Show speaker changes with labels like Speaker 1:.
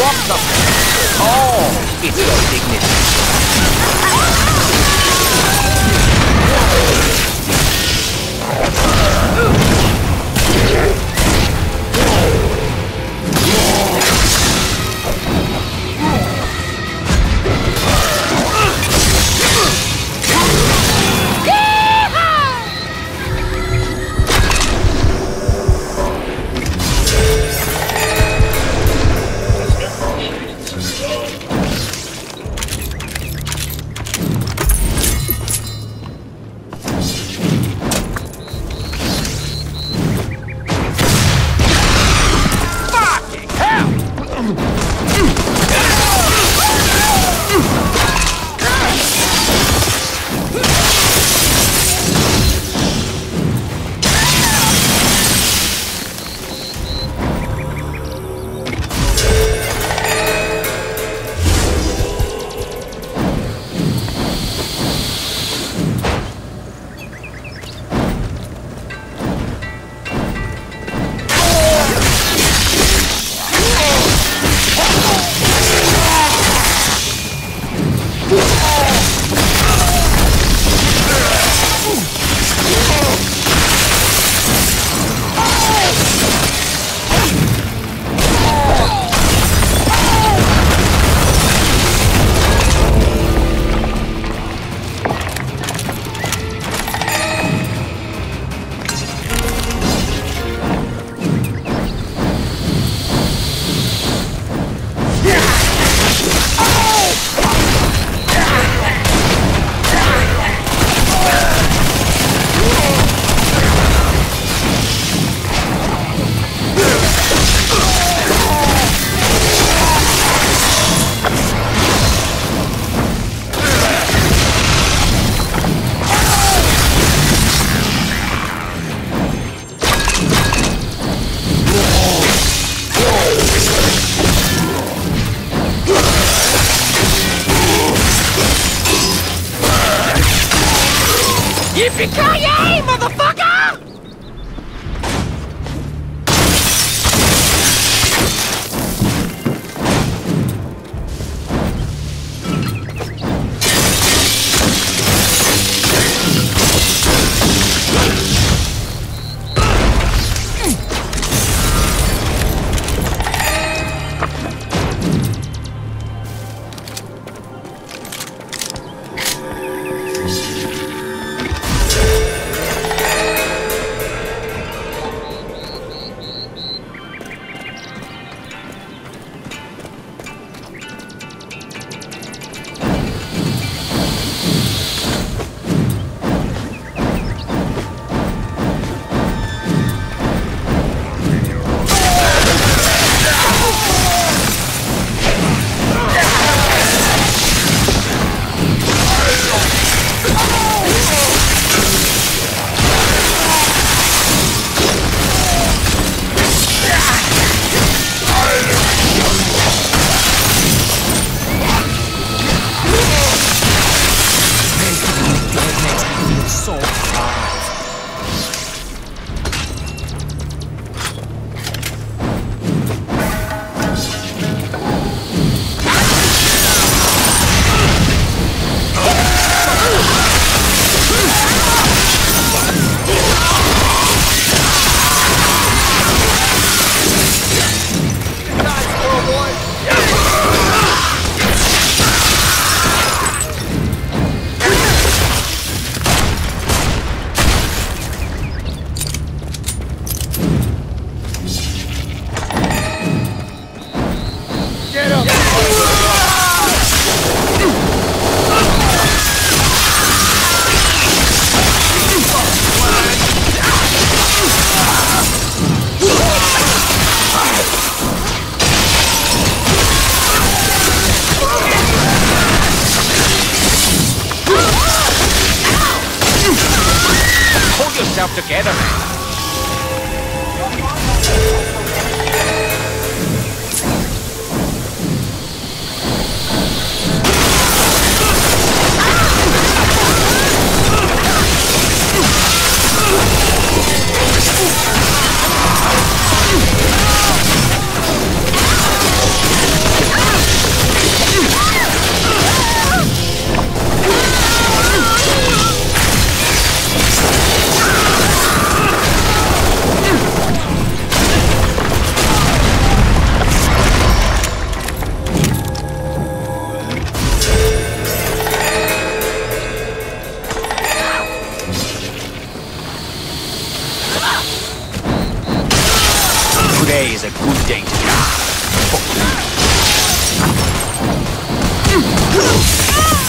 Speaker 1: Drop something. Oh, it's your dignity.
Speaker 2: yourself
Speaker 1: together, man. Ah!